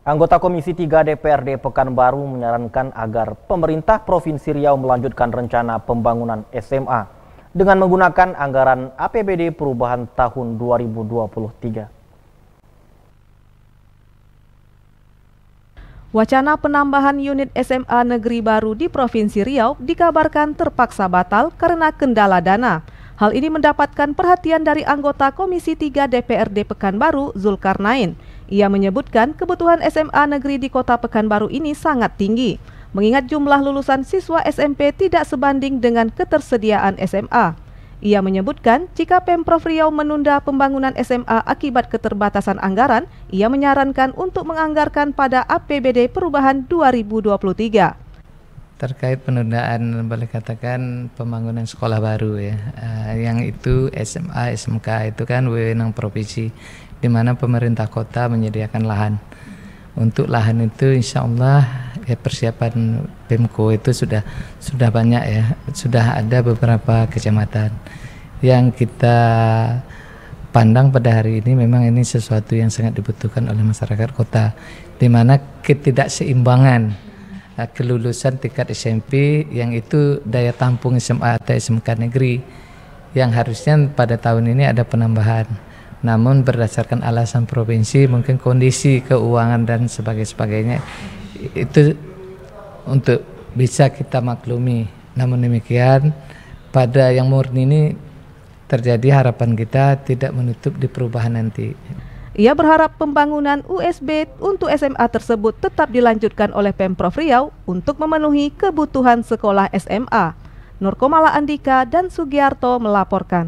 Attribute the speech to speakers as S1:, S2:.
S1: Anggota Komisi 3 DPRD Pekanbaru menyarankan agar pemerintah Provinsi Riau melanjutkan rencana pembangunan SMA dengan menggunakan anggaran APBD perubahan tahun 2023.
S2: Wacana penambahan unit SMA negeri baru di Provinsi Riau dikabarkan terpaksa batal karena kendala dana. Hal ini mendapatkan perhatian dari anggota Komisi 3 DPRD Pekanbaru, Zulkarnain. Ia menyebutkan kebutuhan SMA negeri di kota Pekanbaru ini sangat tinggi, mengingat jumlah lulusan siswa SMP tidak sebanding dengan ketersediaan SMA. Ia menyebutkan jika Pemprov Riau menunda pembangunan SMA akibat keterbatasan anggaran, ia menyarankan untuk menganggarkan pada APBD perubahan 2023
S3: terkait penundaan boleh katakan pembangunan sekolah baru ya uh, yang itu SMA SMK itu kan wewenang provinsi di mana pemerintah kota menyediakan lahan. Untuk lahan itu insya Allah ya persiapan Pemko itu sudah sudah banyak ya, sudah ada beberapa kecamatan. Yang kita pandang pada hari ini memang ini sesuatu yang sangat dibutuhkan oleh masyarakat kota, di mana ketidakseimbangan eh, kelulusan tingkat SMP yang itu daya tampung SMA atau SMK negeri yang harusnya pada tahun ini ada penambahan namun berdasarkan alasan provinsi mungkin kondisi keuangan dan sebagainya itu untuk bisa kita maklumi namun demikian pada yang murni ini terjadi harapan kita tidak menutup di perubahan nanti
S2: ia berharap pembangunan USB untuk SMA tersebut tetap dilanjutkan oleh Pemprov Riau untuk memenuhi kebutuhan sekolah SMA. Nurkomala Andika dan Sugiarto melaporkan.